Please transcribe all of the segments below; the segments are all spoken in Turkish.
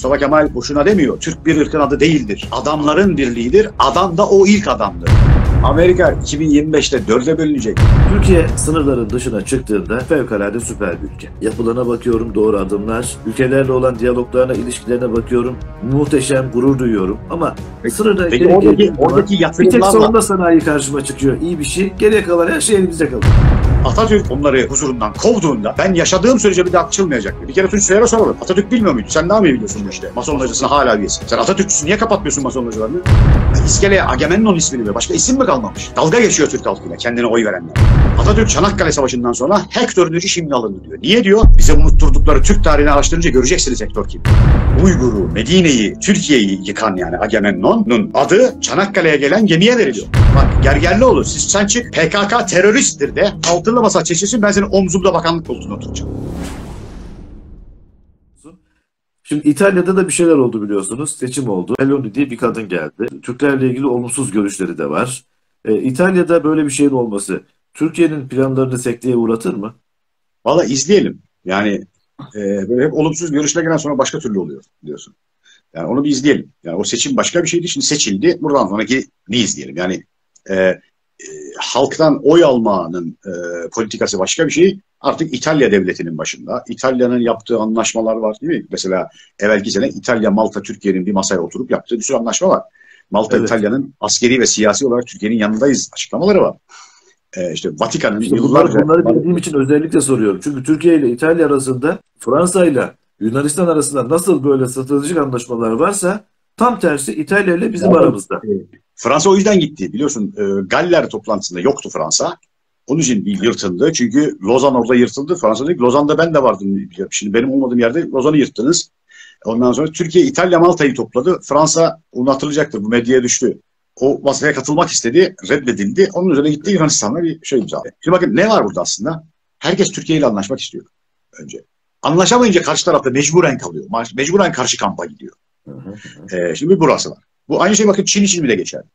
Mustafa Kemal boşuna demiyor. Türk bir ırkın adı değildir. Adamların birliğidir. Adam da o ilk adamdır. Amerika 2025'te dörde bölünecek. Türkiye sınırların dışına çıktığında fevkalade süper bir ülke. Yapılarına bakıyorum doğru adımlar, ülkelerle olan diyaloglarına, ilişkilerine bakıyorum. Muhteşem, gurur duyuyorum. Ama Peki- sınırda Peki oradaki, oradaki bir tek yatırımlarla savunma sanayi karşıma çıkıyor. İyi bir şey. Geriye kalan her şey elimizde kalıyor. Atatürk onları huzurundan kovduğunda ben yaşadığım sürece bir daha açılmayacak. Bir kere Tunç Soyer'e soralım. Atatürk bilmiyor muydu? Sen daha mı biliyorsun bu işte? Mason locasına hala üyesin. Sen Atatürkçüsün niye kapatmıyorsun Mason localarını? İskeleye Agamemnon ismini ver. Başka isim mi kalmamış? Dalga geçiyor Türk halkıyla kendine oy verenler. Atatürk Çanakkale Savaşı'ndan sonra Hector'un üçü şimdi alındı diyor. Niye diyor? Bize unutturdukları Türk tarihini araştırınca göreceksiniz Hector kim. Uygur'u, Medine'yi, Türkiye'yi yıkan yani Agamemnon'un adı Çanakkale'ye gelen gemiye veriliyor. Bak Gergerlioğlu siz sen çık PKK teröristtir de altılı masa çeşitsin ben senin omzumda bakanlık koltuğuna oturacağım. Şimdi İtalya'da da bir şeyler oldu biliyorsunuz. Seçim oldu. Meloni diye bir kadın geldi. Türklerle ilgili olumsuz görüşleri de var. Ee, İtalya'da böyle bir şeyin olması Türkiye'nin planlarını sekteye uğratır mı? Valla izleyelim. Yani e, böyle hep olumsuz görüşle gelen sonra başka türlü oluyor diyorsun. Yani onu bir izleyelim. Yani o seçim başka bir şeydi. Şimdi seçildi. Buradan sonraki ne izleyelim? Yani e, e, halktan oy almanın e, politikası başka bir şey. Artık İtalya devletinin başında. İtalya'nın yaptığı anlaşmalar var değil mi? Mesela evvelki sene İtalya, Malta, Türkiye'nin bir masaya oturup yaptığı bir sürü anlaşma var. Malta, Evet. İtalya'nın askeri ve siyasi olarak Türkiye'nin yanındayız açıklamaları var. E, işte Vatikan'ın İşte yıllarca... bunları, bunları bildiğim için özellikle soruyorum. Çünkü Türkiye ile İtalya arasında, Fransa ile Yunanistan arasında nasıl böyle stratejik anlaşmalar varsa tam tersi İtalya ile bizim Ya, aramızda. Fransa o yüzden gitti. Biliyorsun e, Galler toplantısında yoktu Fransa. Onun için bir yırtıldı. Çünkü Lozan orada yırtıldı. Fransa dedi Lozan'da ben de vardım. Şimdi benim olmadığım yerde Lozan'ı yırttınız. Ondan sonra Türkiye, İtalya, Malta'yı topladı. Fransa onu hatırlayacaktır. Bu medyaya düştü. O masaya katılmak istedi. Reddedildi. Onun üzerine gitti Yunanistan'la bir şey imzaladı. Şimdi bakın ne var burada aslında? Herkes Türkiye ile anlaşmak istiyor önce. Anlaşamayınca karşı tarafta mecburen kalıyor. Mecburen karşı kampa gidiyor. Hı hı. Ee, şimdi burası var. Bu aynı şey bakın Çin için bile geçerli.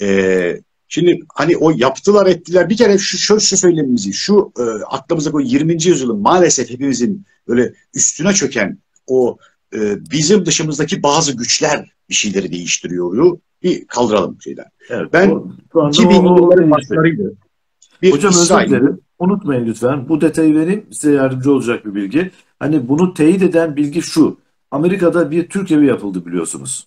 Ee, şimdi hani o yaptılar ettiler bir kere şu şu, şu söylemimizi şu e, aklımıza koy 20. yüzyılın maalesef hepimizin böyle üstüne çöken o e, bizim dışımızdaki bazı güçler bir şeyleri değiştiriyor. Bir kaldıralım şeyden. Evet, Ben o- şu anda 2000'li o- o- yılların o- başlarıydı. Bir Hocam özür dilerim. Unutmayın lütfen. Bu detayı vereyim. Size yardımcı olacak bir bilgi. Hani bunu teyit eden bilgi şu. Amerika'da bir Türk evi yapıldı biliyorsunuz.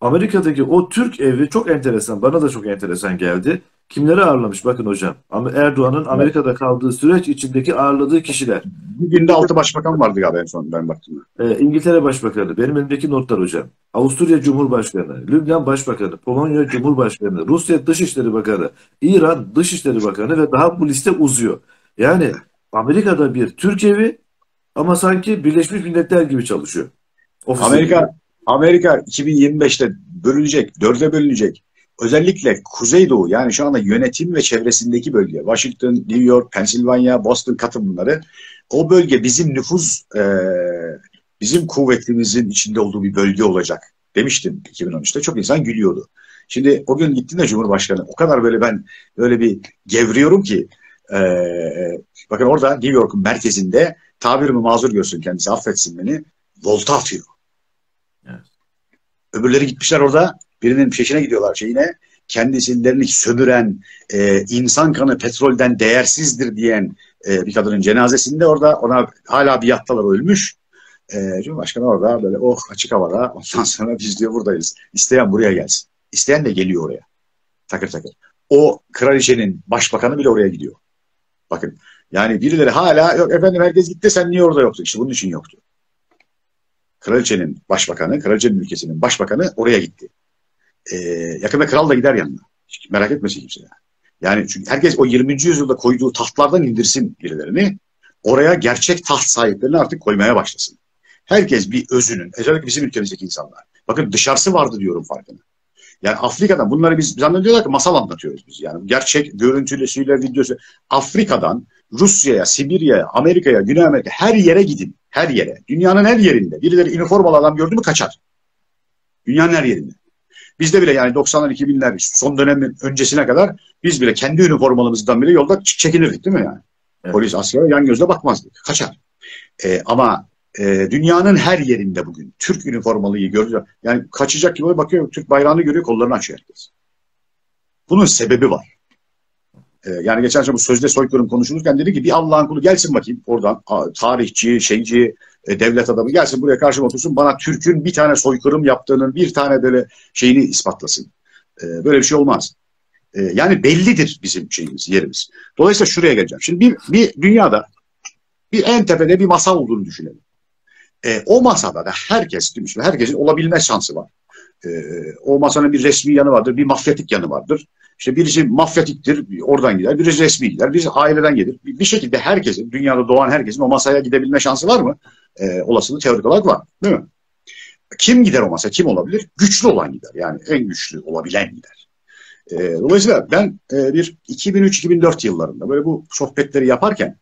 Amerika'daki o Türk evi çok enteresan. Bana da çok enteresan geldi. Kimleri ağırlamış bakın hocam. Ama Erdoğan'ın Amerika'da kaldığı süreç içindeki ağırladığı kişiler. Bir günde altı başbakan vardı galiba en son ben baktığımda. Ee, İngiltere Başbakanı, benim elimdeki notlar hocam. Avusturya Cumhurbaşkanı, Lübnan Başbakanı, Polonya Cumhurbaşkanı, Rusya Dışişleri Bakanı, İran Dışişleri Bakanı ve daha bu liste uzuyor. Yani Amerika'da bir Türk evi ama sanki Birleşmiş Milletler gibi çalışıyor. Ofisi gibi. Amerika Amerika 2025'te bölünecek, dörde bölünecek. Özellikle Kuzeydoğu yani şu anda yönetim ve çevresindeki bölge, Washington, New York, Pennsylvania, Boston katın bunları. O bölge bizim nüfus, e, bizim kuvvetimizin içinde olduğu bir bölge olacak demiştim 2013'te. Çok insan gülüyordu. Şimdi o gün gittiğinde Cumhurbaşkanı o kadar böyle ben böyle bir gevriyorum ki e, bakın orada New York'un merkezinde tabirimi mazur görsün kendisi affetsin beni volta atıyor. Öbürleri gitmişler orada birinin peşine gidiyorlar şeyine. Kendisilerini sömüren, e, insan kanı petrolden değersizdir diyen e, bir kadının cenazesinde orada ona hala bir yattalar ölmüş. E, Cumhurbaşkanı orada böyle oh açık havada ondan sonra biz diyor buradayız. İsteyen buraya gelsin. İsteyen de geliyor oraya. Takır takır. O kraliçenin başbakanı bile oraya gidiyor. Bakın yani birileri hala yok efendim herkes gitti sen niye orada yoktun? İşte bunun için yoktu. Kraliçenin başbakanı, kraliçenin ülkesinin başbakanı oraya gitti. Ee, yakında kral da gider yanına. Hiç merak etmesin kimse. Yani. yani çünkü herkes o 20. yüzyılda koyduğu tahtlardan indirsin birilerini. Oraya gerçek taht sahiplerini artık koymaya başlasın. Herkes bir özünün, özellikle bizim ülkemizdeki insanlar. Bakın dışarısı vardı diyorum farkında. Yani Afrika'dan bunları biz zannediyorlar ki masal anlatıyoruz biz. Yani gerçek görüntülüsüyle videosu. Afrika'dan Rusya'ya, Sibirya'ya, Amerika'ya, Güney Amerika her yere gidin. Her yere. Dünyanın her yerinde. Birileri üniformalı adam gördü mü kaçar. Dünyanın her yerinde. Bizde bile yani 90'lar 2000'ler son dönemin öncesine kadar biz bile kendi üniformalımızdan bile yolda çekinirdik değil mi yani? Evet. Polis askere yan gözle bakmazdı. Kaçar. Ee, ama e, dünyanın her yerinde bugün Türk üniformalıyı görüyor. Yani kaçacak gibi bakıyor Türk bayrağını görüyor kollarını açıyor herkes. Bunun sebebi var. E, yani geçen sene bu sözde soykırım konuşulurken dedi ki bir Allah'ın kulu gelsin bakayım oradan tarihçi, şeyci, e, devlet adamı gelsin buraya karşıma otursun bana Türk'ün bir tane soykırım yaptığının bir tane böyle şeyini ispatlasın. E, böyle bir şey olmaz. E, yani bellidir bizim şeyimiz, yerimiz. Dolayısıyla şuraya geleceğim. Şimdi bir, bir dünyada bir en tepede bir masa olduğunu düşünelim. E, o masada da herkes, herkesin olabilme şansı var. E, o masanın bir resmi yanı vardır, bir mafyatik yanı vardır. İşte birisi mafyatiktir, oradan gider, birisi resmi gider, birisi aileden gelir. Bir, bir şekilde herkesin, dünyada doğan herkesin o masaya gidebilme şansı var mı? E, olasılığı teorik olarak var, değil mi? Kim gider o masa, kim olabilir? Güçlü olan gider, yani en güçlü olabilen gider. E, dolayısıyla ben e, bir 2003-2004 yıllarında böyle bu sohbetleri yaparken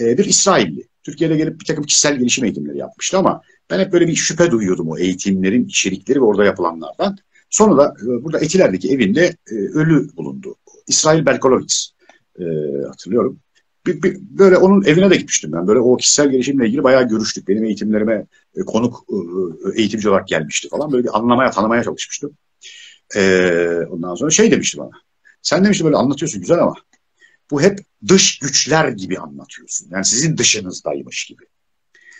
e, bir İsrailli, Türkiye'de gelip bir takım kişisel gelişim eğitimleri yapmıştı ama ben hep böyle bir şüphe duyuyordum o eğitimlerin içerikleri ve orada yapılanlardan. Sonra da e, burada Etiler'deki evinde e, ölü bulundu. İsrail Berkolovitz e, hatırlıyorum. Bir, bir, böyle onun evine de gitmiştim ben. Böyle o kişisel gelişimle ilgili bayağı görüştük. Benim eğitimlerime e, konuk e, eğitimci olarak gelmişti falan. Böyle bir anlamaya, tanımaya çalışmıştım. E, ondan sonra şey demişti bana. Sen demişti böyle anlatıyorsun güzel ama bu hep dış güçler gibi anlatıyorsun. Yani sizin dışınızdaymış gibi.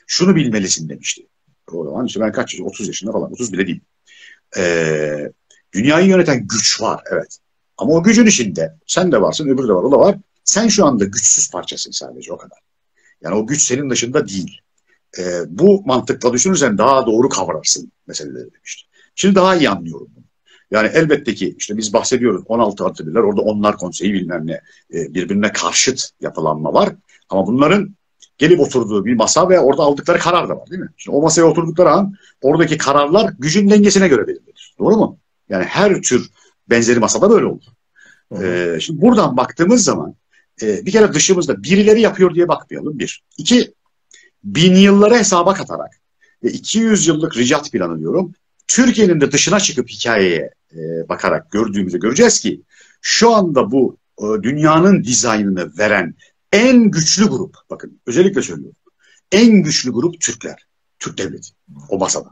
Şunu bilmelisin demişti. O zaman işte ben kaç yaşında? 30 yaşında falan. 30 bile değil. Ee, dünyayı yöneten güç var evet. Ama o gücün içinde sen de varsın öbürü de var o da var. Sen şu anda güçsüz parçasın sadece o kadar. Yani o güç senin dışında değil. Ee, bu mantıkla düşünürsen daha doğru kavrarsın meseleleri demişti. Şimdi daha iyi anlıyorum bunu. Yani elbette ki işte biz bahsediyoruz 16 artı birler orada onlar konseyi bilmem ne e, birbirine karşıt yapılanma var. Ama bunların gelip oturduğu bir masa ve orada aldıkları karar da var değil mi? Şimdi o masaya oturdukları an oradaki kararlar gücün dengesine göre belirlenir. Doğru mu? Yani her tür benzeri masada böyle olur. Ee, şimdi buradan baktığımız zaman e, bir kere dışımızda birileri yapıyor diye bakmayalım bir. İki, bin yılları hesaba katarak ve 200 yıllık ricat planı diyorum. Türkiye'nin de dışına çıkıp hikayeye e, bakarak gördüğümüzde göreceğiz ki şu anda bu e, dünyanın dizaynını veren en güçlü grup, bakın özellikle söylüyorum, en güçlü grup Türkler, Türk devleti o masada.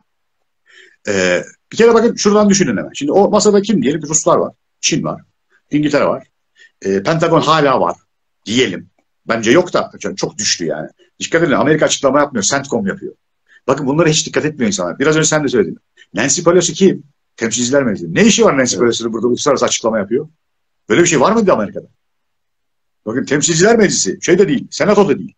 Ee, bir kere bakın şuradan düşünün hemen. Şimdi o masada kim diyelim? Ruslar var, Çin var, İngiltere var, e, Pentagon hala var diyelim. Bence yok da çok düştü yani. Dikkat edin Amerika açıklama yapmıyor, CENTCOM yapıyor. Bakın bunlara hiç dikkat etmiyor insanlar. Biraz önce sen de söyledin. Nancy Pelosi kim? Temsilciler Meclisi. Ne işi var Nancy evet. Pelosi'nin burada uluslararası açıklama yapıyor? Böyle bir şey var mıydı Amerika'da? Bakın Temsilciler Meclisi şey de değil, Senato da değil.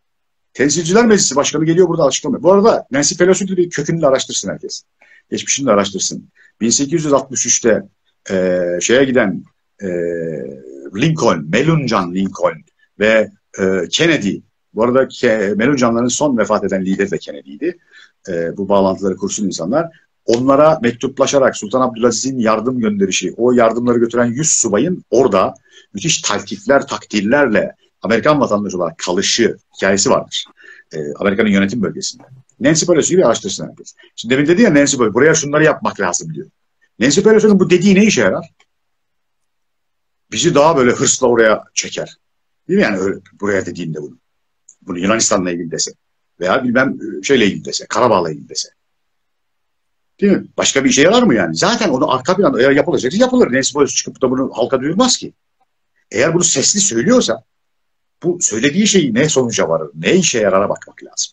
Temsilciler Meclisi Başkanı geliyor burada açıklama. Bu arada Nancy Pelosi'nin kökünü araştırsın herkes. Geçmişini de araştırsın. 1863'te e, şeye giden e, Lincoln, Meluncan Lincoln ve e, Kennedy, bu arada Meluncanların son vefat eden lideri de Kennedy'ydi. E, bu bağlantıları kursun insanlar onlara mektuplaşarak Sultan Abdülaziz'in yardım gönderişi, o yardımları götüren 100 subayın orada müthiş taltifler, takdirlerle Amerikan vatandaşı olarak kalışı hikayesi vardır. Ee, Amerika'nın yönetim bölgesinde. Nancy Pelosi'yi bir araştırsın herkes. Şimdi demin dedi ya Nancy Pelosi, buraya şunları yapmak lazım diyor. Nancy Pelosi'nin bu dediği ne işe yarar? Bizi daha böyle hırsla oraya çeker. Değil mi yani öyle, buraya dediğinde bunu? Bunu Yunanistan'la ilgili dese. Veya bilmem şeyle ilgili dese, Karabağ'la ilgili dese. Değil mi? Başka bir işe yarar mı yani? Zaten onu arka planda eğer yapılacaksa yapılır. Nancy Pelosi çıkıp da bunu halka duyurmaz ki. Eğer bunu sesli söylüyorsa bu söylediği şeyi ne sonuca varır, ne işe yarara bakmak lazım.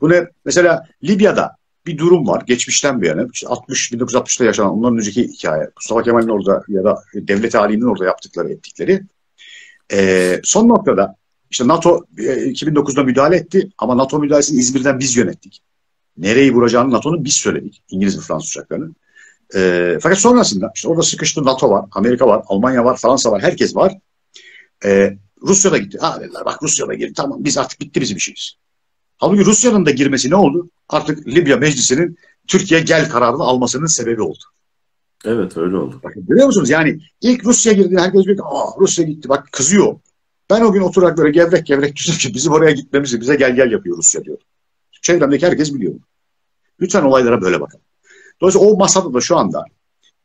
Bu ne? Mesela Libya'da bir durum var. Geçmişten bir yana. İşte 60, 1960'ta yaşanan ondan önceki hikaye. Mustafa Kemal'in orada ya da devlet halinin orada yaptıkları, ettikleri. Ee, son noktada işte NATO 2009'da e, müdahale etti ama NATO müdahalesini İzmir'den biz yönettik nereyi vuracağını NATO'nun biz söyledik. İngiliz ve Fransız uçaklarının. E, fakat sonrasında işte orada sıkıştı NATO var, Amerika var, Almanya var, Fransa var, herkes var. E, Rusya da gitti. Ha dediler bak Rusya da girdi. Tamam biz artık bitti bizim işimiz. Halbuki Rusya'nın da girmesi ne oldu? Artık Libya Meclisi'nin Türkiye gel kararını almasının sebebi oldu. Evet öyle oldu. Bakın görüyor musunuz? Yani ilk Rusya girdi herkes diyor ki Aa, Rusya gitti bak kızıyor. Ben o gün oturarak böyle gevrek gevrek düşündüm ki bizim oraya gitmemizi bize gel gel yapıyor Rusya diyor. Çevremdeki herkes biliyor. Lütfen olaylara böyle bakın. Dolayısıyla o masada da şu anda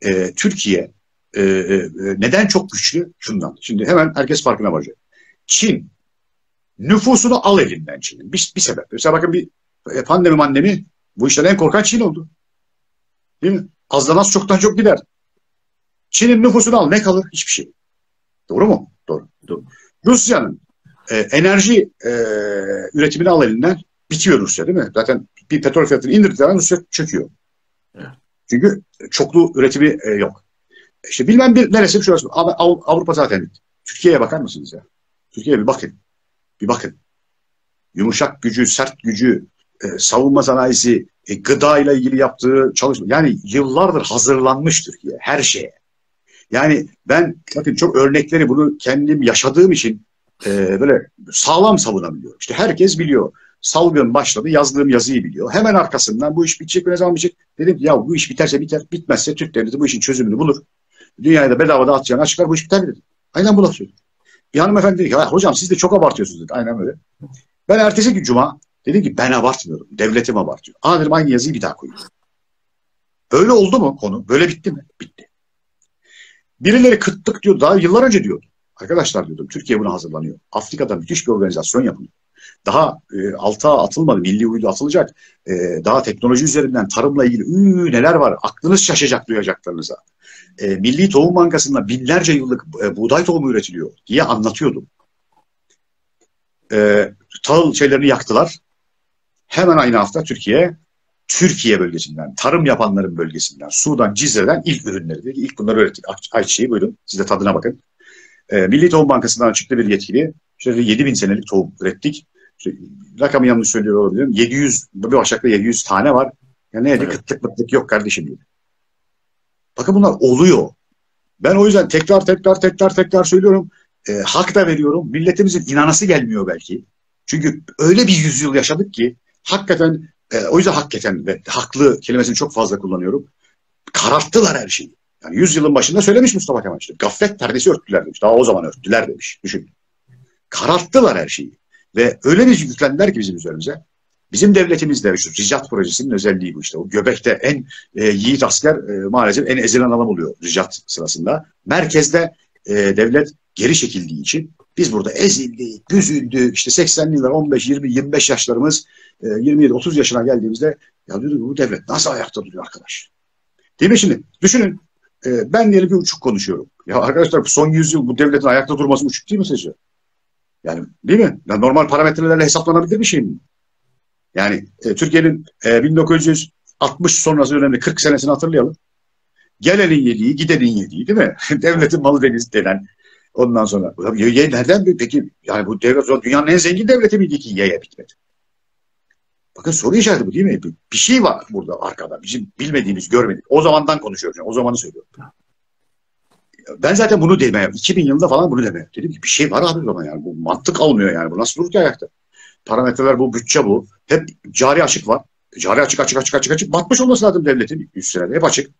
e, Türkiye e, e, neden çok güçlü? Şundan. Şimdi hemen herkes farkına varacak. Çin nüfusunu al elinden Çin'in. Bir, bir sebep. Mesela bakın bir e, pandemi mandemi bu işten en korkan Çin oldu. Değil mi? Azdan az çoktan çok gider. Çin'in nüfusunu al ne kalır? Hiçbir şey. Doğru mu? Doğru. Doğru. Rusya'nın e, enerji e, üretimini al elinden bitiyor Rusya değil mi? Zaten bir petrol fiyatını indirdiği zaman Rusya çöküyor. Evet. Çünkü çoklu üretimi e, yok. İşte bilmem bir neresi şurası. Ama Avrupa zaten bitti. Türkiye'ye bakar mısınız ya? Türkiye'ye bir bakın. Bir bakın. Yumuşak gücü, sert gücü, e, savunma sanayisi, e, gıda ile ilgili yaptığı çalışma. Yani yıllardır hazırlanmış Türkiye her şeye. Yani ben bakın çok örnekleri bunu kendim yaşadığım için e, böyle sağlam savunabiliyorum. İşte herkes biliyor. Salgın başladı, yazdığım yazıyı biliyor. Hemen arkasından bu iş bitecek mi ne zaman bitecek? Dedim ya bu iş biterse biter, bitmezse Türk devleti bu işin çözümünü bulur. Dünyaya da bedava dağıtacağını açıklar bu iş biter dedi. Aynen bu laf söyledi. Bir hanımefendi dedi ki hocam siz de çok abartıyorsunuz dedi. Aynen öyle. Ben ertesi gün cuma dedim ki ben abartmıyorum. Devletim abartıyor. Aa dedim aynı yazıyı bir daha koyuyorum. Öyle oldu mu konu? Böyle bitti mi? Bitti. Birileri kıtlık diyor. Daha yıllar önce diyordu. Arkadaşlar diyordum Türkiye buna hazırlanıyor. Afrika'da müthiş bir organizasyon yapılıyor. Daha e, alta atılmadı. Milli uydu atılacak. E, daha teknoloji üzerinden tarımla ilgili ıı, neler var. Aklınız şaşacak duyacaklarınıza. E, Milli Tohum Bankası'nda binlerce yıllık e, buğday tohumu üretiliyor diye anlatıyordum. E, tahıl şeylerini yaktılar. Hemen aynı hafta Türkiye Türkiye bölgesinden, tarım yapanların bölgesinden, Sudan, Cizre'den ilk ürünleri dedi. İlk bunları ürettik. Ayçiçeği buyurun. Siz de tadına bakın. E, Milli Tohum Bankası'ndan çıktı bir yetkili. İşte 7 bin senelik tohum ürettik. Rakamı yanlış söylüyor olabilirim. 700, bir başakta 700 tane var. Ya ne evet. kıtlık mıtlık yok kardeşim dedi. Bakın bunlar oluyor. Ben o yüzden tekrar tekrar tekrar tekrar söylüyorum. E, hak da veriyorum. Milletimizin inanası gelmiyor belki. Çünkü öyle bir yüzyıl yaşadık ki hakikaten e, o yüzden hakikaten ve haklı kelimesini çok fazla kullanıyorum. Kararttılar her şeyi. Yani yüzyılın başında söylemiş Mustafa Kemal işte. Gaflet perdesi örttüler demiş. Daha o zaman örttüler demiş. Düşün. Kararttılar her şeyi. Ve öyle bir yüklendiler ki bizim üzerimize. Bizim devletimizde şu Ricat projesinin özelliği bu işte. O göbekte en e, yiğit asker e, maalesef en ezilen adam oluyor Ricat sırasında. Merkezde e, devlet geri çekildiği için biz burada ezildik, büzüldük. İşte 80'li yıllar 15, 20, 25 yaşlarımız e, 27, 30 yaşına geldiğimizde ya diyorduk bu devlet nasıl ayakta duruyor arkadaş? Değil mi şimdi? Düşünün. E, ben diyelim bir uçuk konuşuyorum. Ya arkadaşlar son yüzyıl bu devletin ayakta durması uçuk değil mi sizce? Yani değil mi? Yani normal parametrelerle hesaplanabilir bir şey mi? Yani e, Türkiye'nin e, 1960 sonrası dönemde 40 senesini hatırlayalım. Gelenin yediği, gidenin yediği değil mi? Devletin malı deniz denen. Ondan sonra ye, nereden peki yani bu devlet dünyanın en zengin devleti miydi ki yeye bitmedi? Bakın soru işareti bu değil mi? Bir, şey var burada arkada. Bizim bilmediğimiz, görmedik. O zamandan konuşuyoruz. Yani. O zamanı söylüyorum. Ben zaten bunu demeye, 2000 yılında falan bunu demeye. Dedim ki bir şey var abi zaman yani. Bu mantık almıyor yani. Bu nasıl durur ki ayakta? Parametreler bu, bütçe bu. Hep cari açık var. Cari açık açık açık açık açık. Batmış olması lazım devletin 100 senede. Hep açık.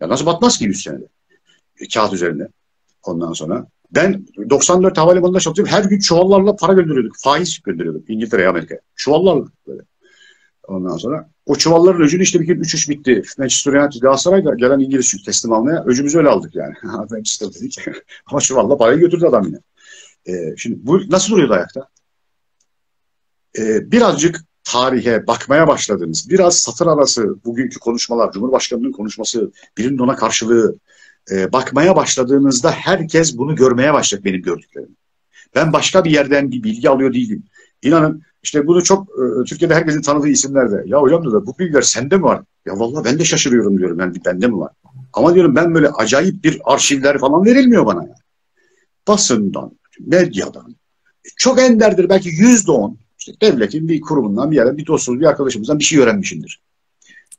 Ya nasıl batmaz ki 100 senede? E, kağıt üzerinde. Ondan sonra. Ben 94 havalimanında çalışıyorum. Her gün çuvallarla para gönderiyorduk. Faiz gönderiyorduk İngiltere'ye, Amerika'ya. Çuvallarla böyle. Ondan sonra o çuvalların öcünü işte bir gün uçuş bitti. Manchester United Galatasaray'da gelen İngiliz Türk teslim almaya öcümüzü öyle aldık yani. Manchester dedik. Ama çuvalla parayı götürdü adam yine. Ee, şimdi bu nasıl duruyordu ayakta? Ee, birazcık tarihe bakmaya başladınız. Biraz satır arası bugünkü konuşmalar, Cumhurbaşkanı'nın konuşması, birinin ona karşılığı e, bakmaya başladığınızda herkes bunu görmeye başlayacak benim gördüklerim. Ben başka bir yerden bir bilgi alıyor değilim. İnanın işte bunu çok e, Türkiye'de herkesin tanıdığı isimlerde. Ya hocam da bu bilgiler sende mi var? Ya vallahi ben de şaşırıyorum diyorum. Yani bende mi var? Ama diyorum ben böyle acayip bir arşivler falan verilmiyor bana. Yani. Basından, medyadan. Çok enderdir belki yüzde on. İşte devletin bir kurumundan bir yerden bir dostumuz, bir arkadaşımızdan bir şey öğrenmişimdir.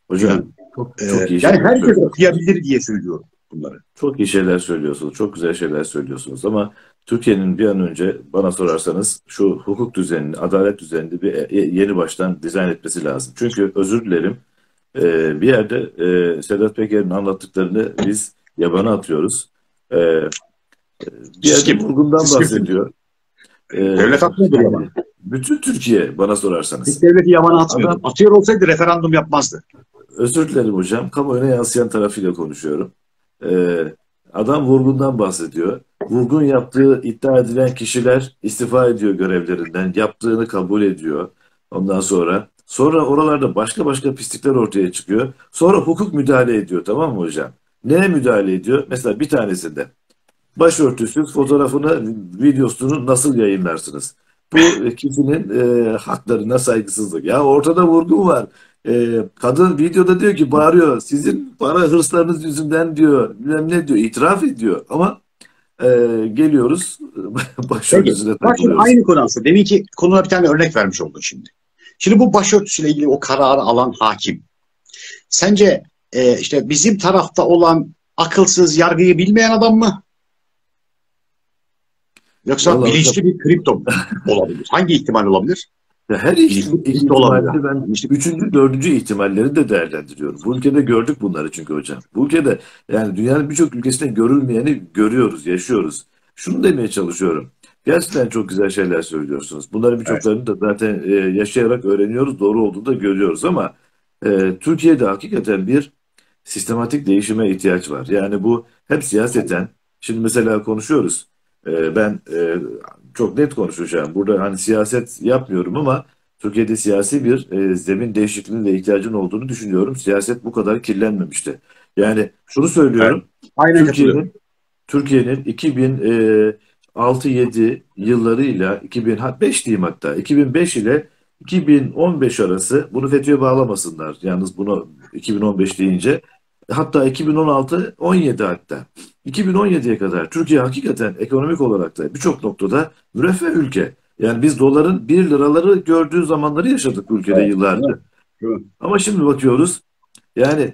Hocam çok, e, çok iyi Yani herkes okuyabilir diye söylüyorum bunları. Çok iyi şeyler söylüyorsunuz. Çok güzel şeyler söylüyorsunuz ama Türkiye'nin bir an önce bana sorarsanız şu hukuk düzenini, adalet düzenini bir e, yeni baştan dizayn etmesi lazım. Çünkü özür dilerim e, bir yerde e, Sedat Peker'in anlattıklarını biz yabana atıyoruz. Bir yerde vurgundan bahsediyor. Devlet atmıyordur yaban. Bütün Türkiye bana sorarsanız. Hiç devleti yabana atmıyor. Adam, Atıyor olsaydı referandum yapmazdı. Özür dilerim hocam. Kamuoyuna yansıyan tarafıyla konuşuyorum. Adam vurgundan bahsediyor vurgun yaptığı iddia edilen kişiler istifa ediyor görevlerinden. Yaptığını kabul ediyor. Ondan sonra Sonra oralarda başka başka pislikler ortaya çıkıyor. Sonra hukuk müdahale ediyor tamam mı hocam? Neye müdahale ediyor? Mesela bir tanesinde başörtüsüz fotoğrafını, videosunu nasıl yayınlarsınız? Bu kişinin e, haklarına saygısızlık. Ya ortada vurgu var. E, kadın videoda diyor ki bağırıyor. Sizin para hırslarınız yüzünden diyor. Bilmem ne diyor. itiraf ediyor. Ama e, geliyoruz başörtüsüne takılıyoruz. Aynı konu aslında. Demin ki konuna bir tane örnek vermiş oldun şimdi. Şimdi bu başörtüsüyle ilgili o kararı alan hakim. Sence e, işte bizim tarafta olan akılsız yargıyı bilmeyen adam mı? Yoksa Vallahi bilinçli bir kripto olabilir. Hangi ihtimal olabilir? Her ihtimalde ben işte üçüncü, dördüncü ihtimalleri de değerlendiriyorum. Bu ülkede gördük bunları çünkü hocam. Bu ülkede yani dünyanın birçok ülkesinde görülmeyeni görüyoruz, yaşıyoruz. Şunu demeye çalışıyorum. Gerçekten çok güzel şeyler söylüyorsunuz. Bunların birçoklarını evet. da zaten e, yaşayarak öğreniyoruz. Doğru olduğunu da görüyoruz ama e, Türkiye'de hakikaten bir sistematik değişime ihtiyaç var. Yani bu hep siyaseten, şimdi mesela konuşuyoruz. E, ben e, çok net konuşacağım. Burada hani siyaset yapmıyorum ama Türkiye'de siyasi bir e, zemin değişikliğine de ihtiyacın olduğunu düşünüyorum. Siyaset bu kadar kirlenmemişti. Yani şunu söylüyorum. Evet, Türkiye'nin Türkiye'nin 2006-7 yıllarıyla 2005 diyeyim hatta 2005 ile 2015 arası bunu FETÖ'ye bağlamasınlar. Yalnız bunu 2015 deyince hatta 2016 17 hatta 2017'ye kadar Türkiye hakikaten ekonomik olarak da birçok noktada müreffeh ülke. Yani biz doların 1 liraları gördüğü zamanları yaşadık ülkede evet, yıllardır. Evet, evet. Ama şimdi bakıyoruz yani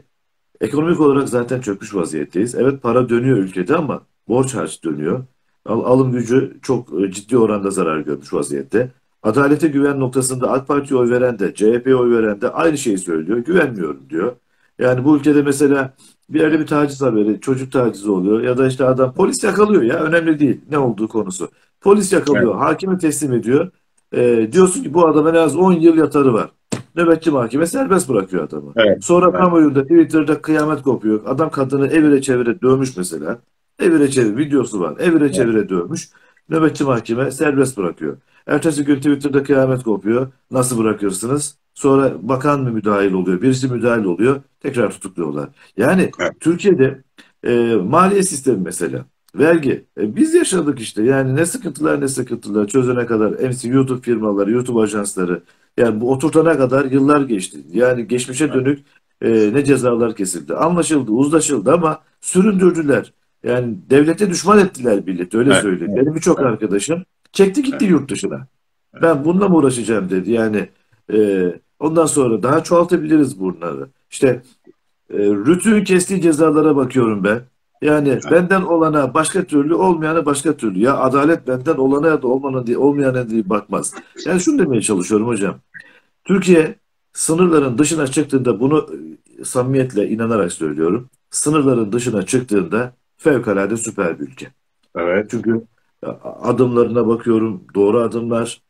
ekonomik olarak zaten çökmüş vaziyetteyiz. Evet para dönüyor ülkede ama borç harç dönüyor. Al, alım gücü çok e, ciddi oranda zarar görmüş vaziyette. Adalete güven noktasında AK Parti'ye oy veren de CHP'ye oy veren de aynı şeyi söylüyor. Güvenmiyorum diyor. Yani bu ülkede mesela bir yerde bir taciz haberi, çocuk tacizi oluyor ya da işte adam polis yakalıyor ya önemli değil ne olduğu konusu. Polis yakalıyor, evet. hakime teslim ediyor. E, diyorsun ki bu adama en az 10 yıl yatarı var. Nöbetçi mahkeme serbest bırakıyor adamı. Evet. Sonra evet. kamuoyunda Twitter'da kıyamet kopuyor. Adam kadını evire çevire dövmüş mesela. Evire çevire videosu var. Evire evet. çevire dövmüş. Nöbetçi mahkeme serbest bırakıyor. Ertesi gün Twitter'da kıyamet kopuyor. Nasıl bırakırsınız? Sonra bakan mı müdahil oluyor? Birisi müdahil oluyor. Tekrar tutukluyorlar. Yani evet. Türkiye'de e, maliye sistemi mesela. Vergi. E, biz yaşadık işte. Yani ne sıkıntılar ne sıkıntılar çözene kadar. MC YouTube firmaları, YouTube ajansları. Yani bu oturtana kadar yıllar geçti. Yani geçmişe dönük e, ne cezalar kesildi. Anlaşıldı, uzlaşıldı ama süründürdüler. Yani devlete düşman ettiler birlikte öyle evet, söyleyeyim. Evet, Benim birçok evet. arkadaşım çekti gitti evet. yurt dışına. Ben bununla mı uğraşacağım dedi. Yani e, ondan sonra daha çoğaltabiliriz bunları. İşte e, rütüğün kestiği cezalara bakıyorum ben. Yani evet. benden olana başka türlü, olmayana başka türlü. Ya adalet benden olana ya da olmana diye, olmayana diye bakmaz. Yani şunu demeye çalışıyorum hocam. Türkiye sınırların dışına çıktığında bunu e, samimiyetle inanarak söylüyorum. Sınırların dışına çıktığında fevkalade süper bir ülke. Evet. Çünkü adımlarına bakıyorum, doğru adımlar,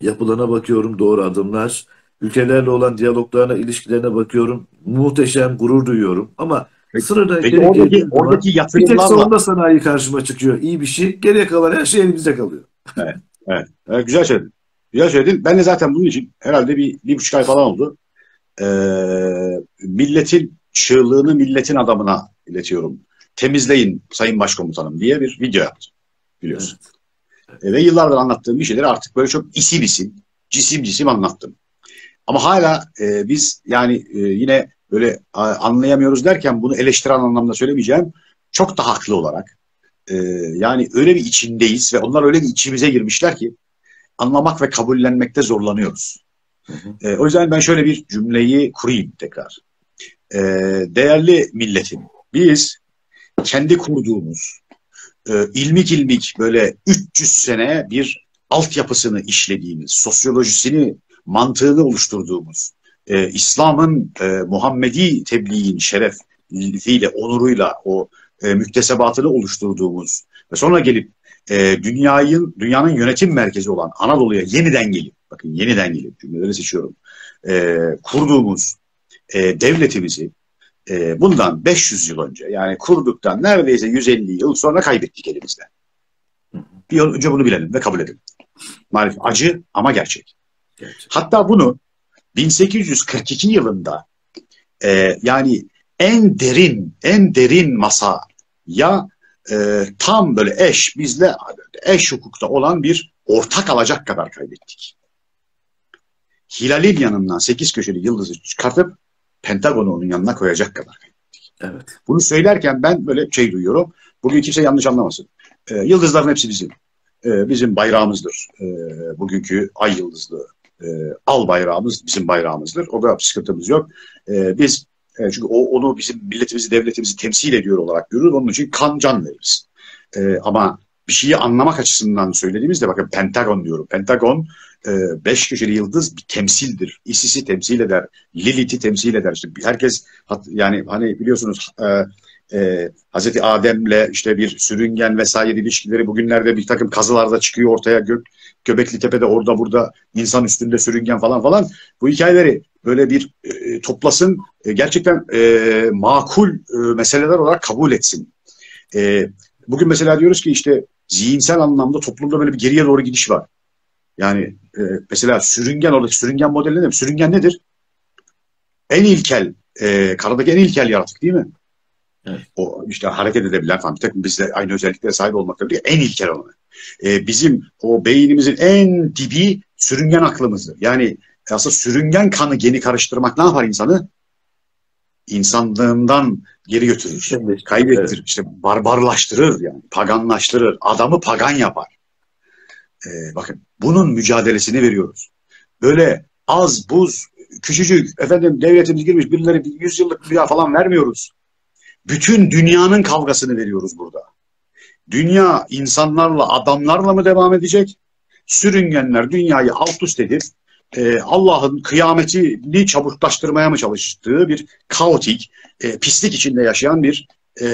yapılana bakıyorum, doğru adımlar, ülkelerle olan diyaloglarına, ilişkilerine bakıyorum, muhteşem, gurur duyuyorum. Ama peki, sınırda peki oradaki, oradaki yatırımlarla... Bir tek savunma sanayi karşıma çıkıyor. İyi bir şey. Geriye kalan her şey elimizde kalıyor. Evet, evet. evet güzel söyledin. Güzel söyledin. Ben de zaten bunun için herhalde bir, bir buçuk ay falan oldu. Ee, milletin çığlığını milletin adamına iletiyorum temizleyin Sayın Başkomutanım diye bir video yaptım biliyorsun. Evet. E, ve yıllardır anlattığım bir şeyleri artık böyle çok isim isim, cisim cisim anlattım. Ama hala e, biz yani e, yine böyle a, anlayamıyoruz derken bunu eleştiren anlamda söylemeyeceğim. Çok da haklı olarak. E, yani öyle bir içindeyiz ve onlar öyle bir içimize girmişler ki anlamak ve kabullenmekte zorlanıyoruz. Hı hı. E, o yüzden ben şöyle bir cümleyi kurayım tekrar. E, değerli milletim, biz kendi kurduğumuz e, ilmik ilmik böyle 300 sene bir altyapısını işlediğimiz, sosyolojisini, mantığını oluşturduğumuz, e, İslam'ın e, Muhammedi tebliğin şerefiyle, onuruyla o e, müktesebatını oluşturduğumuz ve sonra gelip e, dünyayın dünyanın yönetim merkezi olan Anadolu'ya yeniden gelip, bakın yeniden gelip cümleleri seçiyorum, e, kurduğumuz e, devletimizi e, bundan 500 yıl önce yani kurduktan neredeyse 150 yıl sonra kaybettik elimizde. Bir önce bunu bilelim ve kabul edelim. Maalesef acı ama gerçek. Hatta bunu 1842 yılında e, yani en derin en derin masa ya e, tam böyle eş bizle eş hukukta olan bir ortak alacak kadar kaybettik. Hilal'in yanından sekiz köşeli yıldızı çıkartıp Pentagon'u onun yanına koyacak kadar kaybettik. Evet. Bunu söylerken ben böyle şey duyuyorum. Bugün kimse yanlış anlamasın. E, yıldızların hepsi bizim. E, bizim bayrağımızdır. E, bugünkü ay yıldızlı e, al bayrağımız bizim bayrağımızdır. O da sıkıntımız yok. E, biz e, çünkü o onu bizim milletimizi, devletimizi temsil ediyor olarak görürüz. Onun için kan can veririz. E, ama bir şeyi anlamak açısından söylediğimizde bakın Pentagon diyorum. Pentagon e, beş köşeli yıldız bir temsildir. ISIS'i temsil eder. Lilith'i temsil eder. İşte herkes yani hani biliyorsunuz e, e, Hazreti Adem'le işte bir sürüngen vesaire ilişkileri bugünlerde bir takım kazılarda çıkıyor ortaya gök Göbekli Tepe'de orada burada insan üstünde sürüngen falan falan bu hikayeleri böyle bir e, toplasın e, gerçekten e, makul e, meseleler olarak kabul etsin. E, bugün mesela diyoruz ki işte zihinsel anlamda toplumda böyle bir geriye doğru gidiş var. Yani e, mesela sürüngen oradaki sürüngen modeli ne? Sürüngen nedir? En ilkel, e, karadaki en ilkel yaratık değil mi? Evet. O işte hareket edebilen falan bir takım bizde aynı özelliklere sahip olmakla birlikte en ilkel olanı. Ee, bizim o beynimizin en dibi sürüngen aklımızdır. Yani aslında sürüngen kanı geni karıştırmak ne yapar insanı? İnsanlığından geri götürür. Evet. Kaybettirir. Evet. İşte barbarlaştırır yani. Paganlaştırır. Adamı pagan yapar. Ee, bakın bunun mücadelesini veriyoruz. Böyle az buz küçücük efendim devletimiz girmiş birileri bir yüz yıllık bir falan vermiyoruz. Bütün dünyanın kavgasını veriyoruz burada. Dünya insanlarla, adamlarla mı devam edecek? Sürüngenler dünyayı alt üst edip e, Allah'ın kıyametini çabuklaştırmaya mı çalıştığı bir kaotik, e, pislik içinde yaşayan bir e,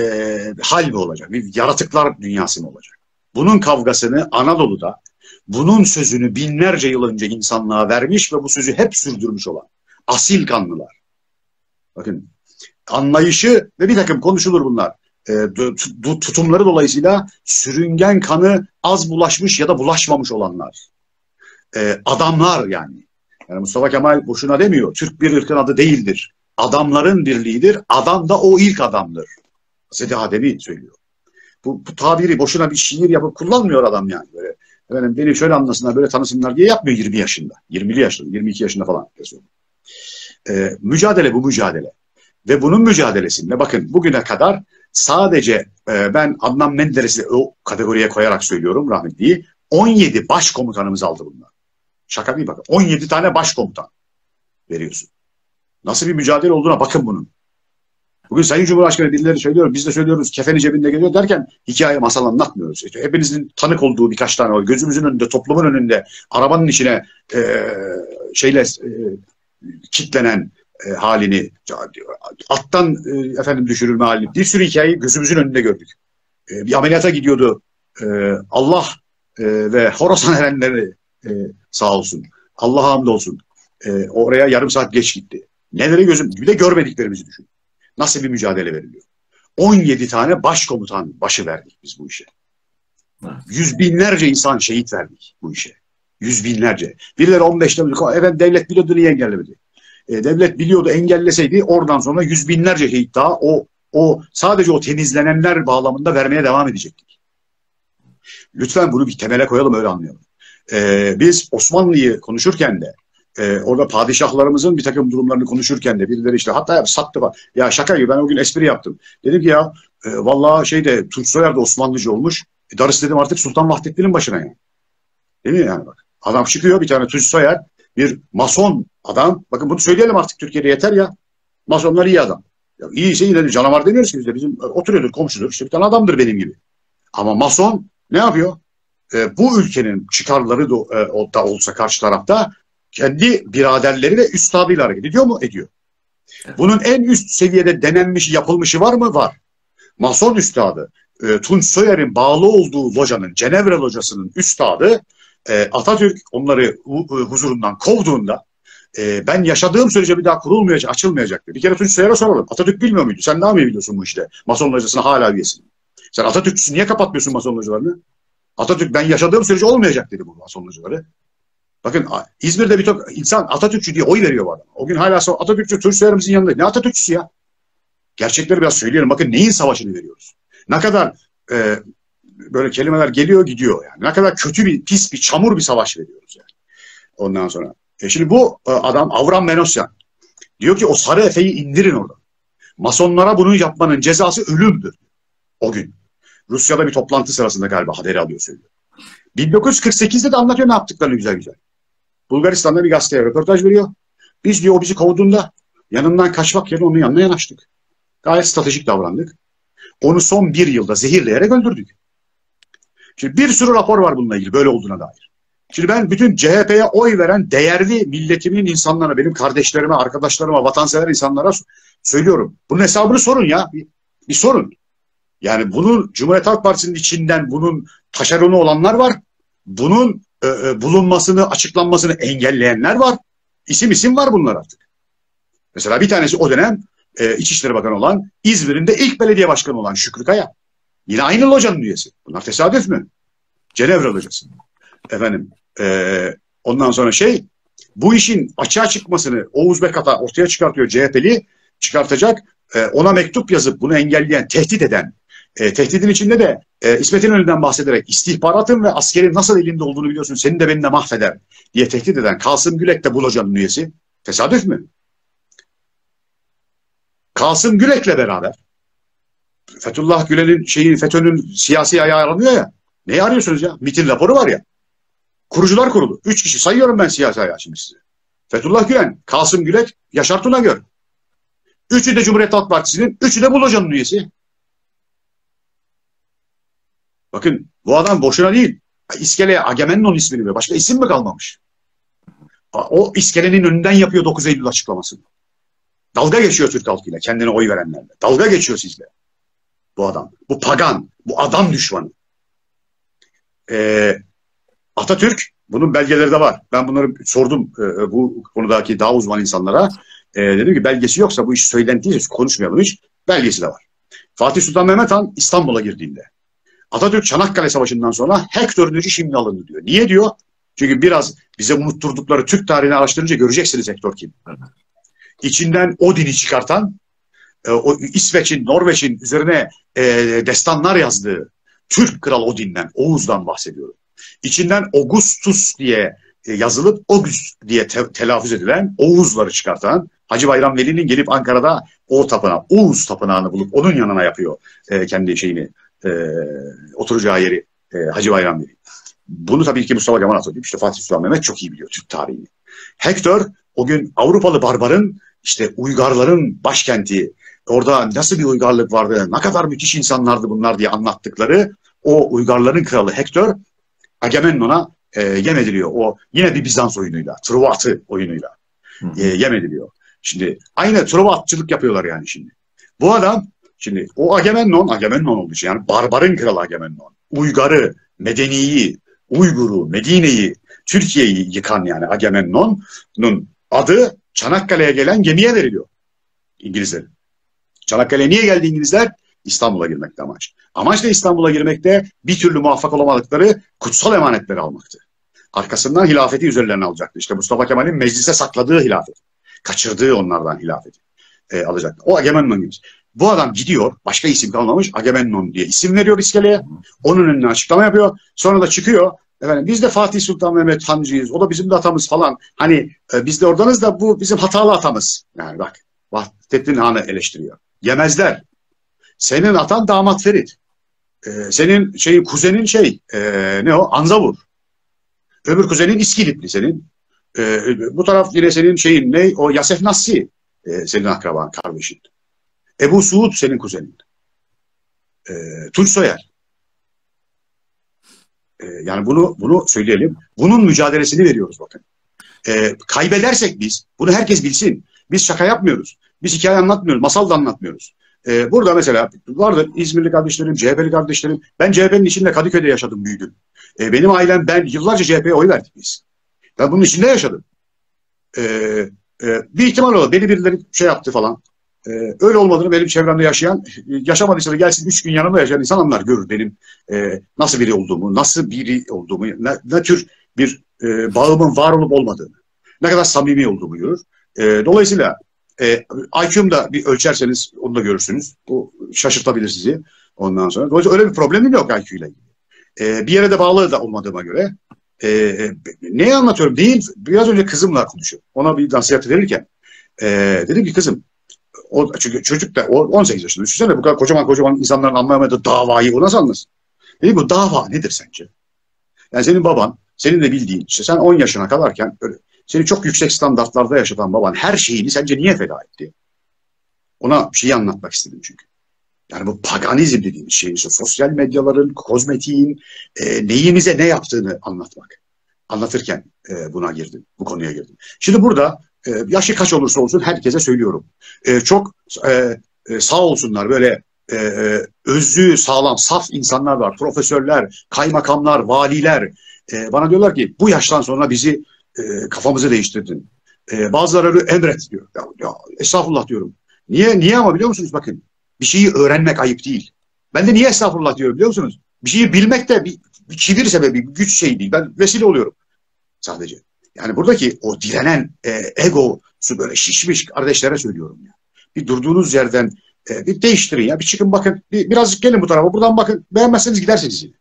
hal mi olacak? Bir yaratıklar dünyası mı olacak? Bunun kavgasını Anadolu'da, bunun sözünü binlerce yıl önce insanlığa vermiş ve bu sözü hep sürdürmüş olan asil kanlılar. Bakın anlayışı ve bir takım konuşulur bunlar. E, tutumları dolayısıyla sürüngen kanı az bulaşmış ya da bulaşmamış olanlar. E, adamlar yani. Yani Mustafa Kemal boşuna demiyor. Türk bir ırkın adı değildir. Adamların birliğidir. Adam da o ilk adamdır. Hazreti Adem'i söylüyor. Bu, bu tabiri boşuna bir şiir yapıp kullanmıyor adam yani. Böyle, efendim beni şöyle anlasınlar, böyle tanısınlar diye yapmıyor 20 yaşında. 20'li yaşında, 22 yaşında falan. Ee, mücadele bu mücadele. Ve bunun mücadelesinde bakın bugüne kadar sadece e, ben Adnan Menderes'i o kategoriye koyarak söylüyorum rahmetliyi 17 başkomutanımız aldı bunlar. Şaka değil bakın. 17 tane başkomutan veriyorsun. Nasıl bir mücadele olduğuna bakın bunun. Bugün Sayın Cumhurbaşkanı birileri söylüyor, biz de söylüyoruz kefeni cebinde geliyor derken hikaye masal anlatmıyoruz. İşte hepinizin tanık olduğu birkaç tane var. Gözümüzün önünde, toplumun önünde, arabanın içine e, şeyle e, kitlenen e, halini, alttan e, efendim düşürülme halini bir sürü hikayeyi gözümüzün önünde gördük. E, bir ameliyata gidiyordu. E, Allah e, ve Horasan erenleri e, sağ olsun. Allah'a hamdolsun. E, oraya yarım saat geç gitti. Nelere gözüm, bir de görmediklerimizi düşün. Nasıl bir mücadele veriliyor? 17 tane başkomutan başı verdik biz bu işe. Yüz binlerce insan şehit verdik bu işe. Yüz binlerce. Birileri 15 Temmuz, efendim devlet biliyordu niye engellemedi? E, devlet biliyordu engelleseydi oradan sonra yüz binlerce şehit daha o o sadece o temizlenenler bağlamında vermeye devam edecektik. Lütfen bunu bir temele koyalım öyle anlayalım. E, biz Osmanlı'yı konuşurken de e, orada padişahlarımızın bir takım durumlarını konuşurken de birileri işte hatta sattı bak. Ya şaka gibi ben o gün espri yaptım. Dedim ki ya e, vallahi şeyde Tunç Soyer de Osmanlıcı olmuş. E, darısı dedim artık Sultan Vahdettin'in başına yani. Değil mi yani bak. Adam çıkıyor bir tane Tunç Soyer bir mason adam. Bakın bunu söyleyelim artık Türkiye'de yeter ya. Masonlar iyi adam. Ya iyiyse yine de canavar demiyoruz ki biz de. Bizim oturuyordur, komşudur. İşte bir tane adamdır benim gibi. Ama mason ne yapıyor? E, bu ülkenin çıkarları da, e, da olsa karşı tarafta kendi biraderleri ve üstadıyla hareket ediyor mu? Ediyor. Bunun en üst seviyede denenmişi, yapılmışı var mı? Var. Mason üstadı, e, Tunç Soyer'in bağlı olduğu locanın, Cenevre locasının üstadı e, Atatürk onları huzurundan kovduğunda e, ben yaşadığım sürece bir daha kurulmayacak, açılmayacaktı. Bir kere Tunç Soyer'e soralım. Atatürk bilmiyor muydu? Sen daha mı biliyorsun bu işte? Mason locasına hala üyesin. Sen Atatürkçüsün niye kapatmıyorsun Mason localarını? Atatürk ben yaşadığım sürece olmayacak dedi bu Mason locaları. Bakın İzmir'de bir insan Atatürkçü diye oy veriyor bu adam. O gün hala Atatürkçü Türkçülerimizin yanında. Ne Atatürkçüsü ya? Gerçekleri biraz söyleyelim. Bakın neyin savaşını veriyoruz? Ne kadar e, böyle kelimeler geliyor gidiyor yani. Ne kadar kötü bir, pis bir, çamur bir savaş veriyoruz yani. Ondan sonra. E şimdi bu e, adam Avram Menosyan diyor ki o sarı efeyi indirin orada. Masonlara bunu yapmanın cezası ölümdür. O gün. Rusya'da bir toplantı sırasında galiba haberi alıyor söylüyor. 1948'de de anlatıyor ne yaptıklarını güzel güzel. Bulgaristan'da bir gazeteye röportaj veriyor. Biz diyor o bizi kovduğunda yanından kaçmak yerine onun yanına yanaştık. Gayet stratejik davrandık. Onu son bir yılda zehirleyerek öldürdük. Şimdi bir sürü rapor var bununla ilgili böyle olduğuna dair. Şimdi ben bütün CHP'ye oy veren değerli milletimin insanlarına, benim kardeşlerime, arkadaşlarıma, vatansever insanlara söylüyorum. Bunun hesabını sorun ya. Bir, bir sorun. Yani bunun Cumhuriyet Halk Partisi'nin içinden bunun taşeronu olanlar var. Bunun e, e, bulunmasını, açıklanmasını engelleyenler var. İsim isim var bunlar artık. Mesela bir tanesi o dönem e, İçişleri Bakanı olan İzmir'in de ilk belediye başkanı olan Şükrü Kaya. Yine aynı locanın üyesi. Bunlar tesadüf mü? Cenevre locası. Efendim e, ondan sonra şey bu işin açığa çıkmasını Oğuz Bekat'a ortaya çıkartıyor CHP'li çıkartacak e, ona mektup yazıp bunu engelleyen, tehdit eden e, tehdidin içinde de e, İsmet İnönü'nden bahsederek istihbaratın ve askerin nasıl elinde olduğunu biliyorsun seni de beni de mahveder diye tehdit eden Kasım Gülek de bu locanın üyesi. Tesadüf mü? Kasım Gülek'le beraber Fethullah Gülen'in şeyi FETÖ'nün siyasi ayağı aranıyor ya. Neyi arıyorsunuz ya? MIT'in raporu var ya. Kurucular kurulu. Üç kişi sayıyorum ben siyasi ayağı şimdi size. Fethullah Gülen, Kasım Gülek, Yaşar Tunagör. Üçü de Cumhuriyet Halk Partisi'nin, üçü de bu locanın üyesi. Bakın bu adam boşuna değil. İskeleye Agamemnon ismini veriyor. Başka isim mi kalmamış? O iskelenin önünden yapıyor 9 Eylül açıklamasını. Dalga geçiyor Türk halkıyla, kendine oy verenlerle. Dalga geçiyor sizle. Bu adam. Bu pagan. Bu adam düşmanı. Ee, Atatürk, bunun belgeleri de var. Ben bunları sordum e, bu konudaki daha uzman insanlara. E, dedim ki belgesi yoksa bu iş söylentiyse konuşmayalım hiç. Belgesi de var. Fatih Sultan Mehmet Han İstanbul'a girdiğinde Atatürk Çanakkale Savaşı'ndan sonra Hector'un şimdi alındı diyor. Niye diyor? Çünkü biraz bize unutturdukları Türk tarihini araştırınca göreceksiniz Hector kim. İçinden Odin'i çıkartan, e, o İsveç'in, Norveç'in üzerine e, destanlar yazdığı Türk Kral Odin'den, Oğuz'dan bahsediyorum. İçinden Augustus diye e, yazılıp August diye te telaffuz edilen Oğuzları çıkartan Hacı Bayram Veli'nin gelip Ankara'da o tapınağı, Oğuz tapınağını bulup onun yanına yapıyor e, kendi şeyini, e, oturacağı yeri e, Hacı Bayram Veli. Bunu tabii ki Mustafa Kemal Atatürk, işte Fatih Sultan Mehmet çok iyi biliyor Türk tarihini. Hector o gün Avrupalı barbarın, işte Uygarların başkenti, orada nasıl bir uygarlık vardı, ne kadar müthiş insanlardı bunlar diye anlattıkları o uygarların kralı Hector Agamemnon'a e, yem ediliyor. O yine bir Bizans oyunuyla, Truvatı oyunuyla e, yem ediliyor. Şimdi aynı Truvatçılık yapıyorlar yani şimdi. Bu adam şimdi o Agamemnon, Agamemnon olduğu için yani barbarın kralı Agamemnon. Uygarı, Medeni'yi, Uygur'u, Medine'yi, Türkiye'yi yıkan yani Agamemnon'un adı Çanakkale'ye gelen gemiye veriliyor. İngilizlerin. Çanakkale'ye niye geldi İngilizler? İstanbul'a girmekte amaç. Amaç da İstanbul'a girmekte bir türlü muvaffak olamadıkları kutsal emanetleri almaktı. Arkasından hilafeti üzerlerine alacaktı. İşte Mustafa Kemal'in meclise sakladığı hilafet. Kaçırdığı onlardan hilafeti e, alacaktı. O Agamemnon gibi. Bu adam gidiyor, başka isim kalmamış, Agamemnon diye isim veriyor iskeleye. Onun önüne açıklama yapıyor. Sonra da çıkıyor. Efendim, biz de Fatih Sultan Mehmet Hancıyız. O da bizim de atamız falan. Hani e, biz de oradanız da bu bizim hatalı atamız. Yani bak, Vahdettin Han'ı eleştiriyor. Yemezler. Senin atan damat Ferit. Ee, senin şeyin kuzenin şey e, ne o Anzavur. Öbür kuzenin İskilipli senin. Ee, bu taraf yine senin şeyin ne o Yasef Nassi e, senin akraban kardeşin. Ebu Suud senin kuzenin. Ee, Tunç Soyer. Ee, yani bunu bunu söyleyelim. Bunun mücadelesini veriyoruz bakın. Ee, kaybedersek biz, bunu herkes bilsin. Biz şaka yapmıyoruz. Biz hikaye anlatmıyoruz, masal da anlatmıyoruz. Ee, burada mesela vardı İzmirli kardeşlerim, CHP'li kardeşlerim. Ben CHP'nin içinde Kadıköy'de yaşadım, büyüdüm. Ee, benim ailem, ben yıllarca CHP'ye oy verdik biz. Ben bunun içinde yaşadım. Ee, e, bir ihtimal olur. Beni birileri şey yaptı falan. Ee, öyle olmadığını benim çevremde yaşayan, yaşamadıysa da gelsin üç gün yanımda yaşayan insan anlar, görür benim e, nasıl biri olduğumu, nasıl biri olduğumu, ne, ne tür bir e, bağımın var olup olmadığını, ne kadar samimi olduğumu görür. E, dolayısıyla e, IQ'm da bir ölçerseniz onu da görürsünüz. Bu şaşırtabilir sizi ondan sonra. Dolayısıyla öyle bir problemim yok IQ ile ilgili. E, bir yere de bağlı da olmadığıma göre e, e, neyi anlatıyorum değil. Biraz önce kızımla konuşuyorum. Ona bir nasihat verirken e, dedim ki kızım o, çünkü çocuk da o 18 yaşında. Düşünsene bu kadar kocaman kocaman insanların anlayamadığı davayı o nasıl anlasın? Dedim bu dava nedir sence? Yani senin baban, senin de bildiğin işte sen 10 yaşına kadarken böyle seni çok yüksek standartlarda yaşatan baban her şeyini sence niye feda etti? Ona bir şeyi anlatmak istedim çünkü. Yani bu paganizm dediğimiz şey, işte sosyal medyaların, kozmetiğin e, neyimize ne yaptığını anlatmak. Anlatırken e, buna girdim, bu konuya girdim. Şimdi burada e, yaşı kaç olursa olsun herkese söylüyorum. E, çok e, e, sağ olsunlar böyle e, e, özlü, sağlam, saf insanlar var. Profesörler, kaymakamlar, valiler. E, bana diyorlar ki bu yaştan sonra bizi e, kafamızı değiştirdin. E, bazıları emret diyor. Ya, ya, estağfurullah diyorum. Niye niye ama biliyor musunuz bakın. Bir şeyi öğrenmek ayıp değil. Ben de niye estağfurullah diyorum biliyor musunuz? Bir şeyi bilmek de bir, bir kibir sebebi, bir güç şey değil. Ben vesile oluyorum sadece. Yani buradaki o direnen e, egosu böyle şişmiş kardeşlere söylüyorum ya. Bir durduğunuz yerden e, bir değiştirin ya. Bir çıkın bakın. Bir, birazcık gelin bu tarafa. Buradan bakın. Beğenmezseniz gidersiniz yine.